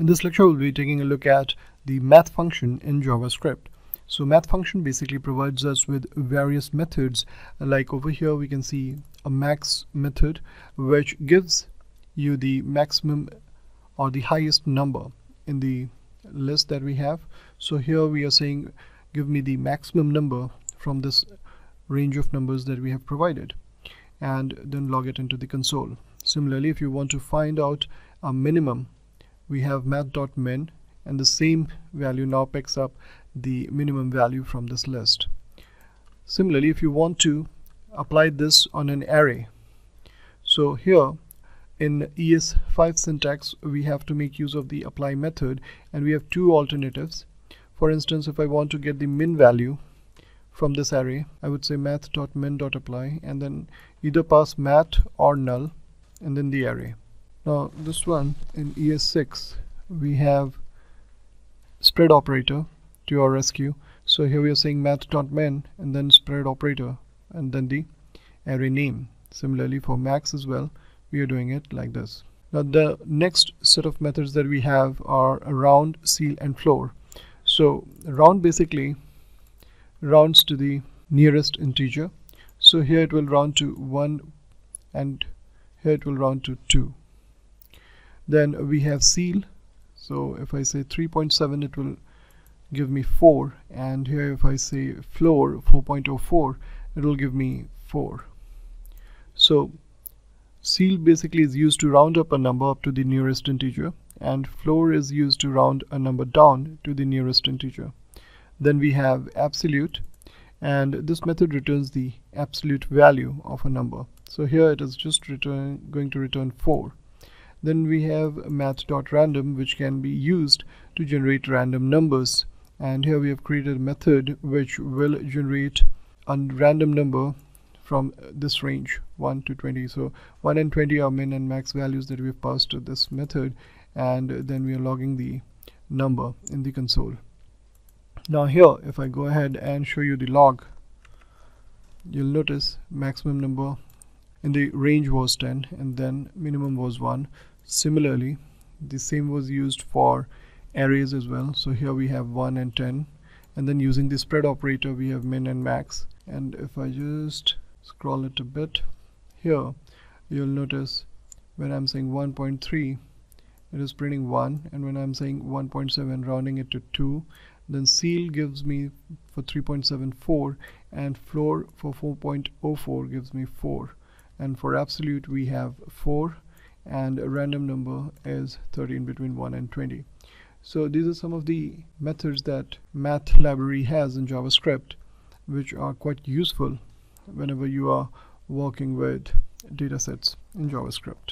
In this lecture, we'll be taking a look at the math function in JavaScript. So math function basically provides us with various methods. Like over here, we can see a max method, which gives you the maximum or the highest number in the list that we have. So here we are saying, give me the maximum number from this range of numbers that we have provided and then log it into the console. Similarly, if you want to find out a minimum we have math.min and the same value now picks up the minimum value from this list. Similarly, if you want to apply this on an array, so here in ES5 syntax, we have to make use of the apply method and we have two alternatives. For instance, if I want to get the min value from this array, I would say math.min.apply and then either pass math or null and then the array. Now this one in ES6 we have spread operator to our rescue. So here we are saying math.min and then spread operator and then the array name. Similarly for max as well we are doing it like this. Now the next set of methods that we have are round, ceil and floor. So round basically rounds to the nearest integer. So here it will round to 1 and here it will round to 2 then we have ceil so if I say 3.7 it will give me 4 and here if I say floor 4.04 it will give me 4 so ceil basically is used to round up a number up to the nearest integer and floor is used to round a number down to the nearest integer. Then we have absolute and this method returns the absolute value of a number. So here it is just return going to return 4 then we have math.random which can be used to generate random numbers. And here we have created a method which will generate a random number from this range 1 to 20 so 1 and 20 are min and max values that we've passed to this method. And then we are logging the number in the console. Now here if I go ahead and show you the log you'll notice maximum number in the range was 10 and then minimum was 1 Similarly, the same was used for arrays as well. So here we have 1 and 10 and then using the spread operator we have min and max. And if I just scroll it a bit here you'll notice when I'm saying 1.3 it is printing 1 and when I'm saying 1.7 rounding it to 2 then ceil gives me for 3.74 and floor for 4.04 gives me 4 and for absolute we have 4 and a random number is 13 between 1 and 20 so these are some of the methods that math library has in JavaScript which are quite useful whenever you are working with datasets in JavaScript